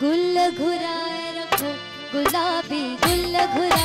गुल घुराए रखो गुलाबी गुल घुरा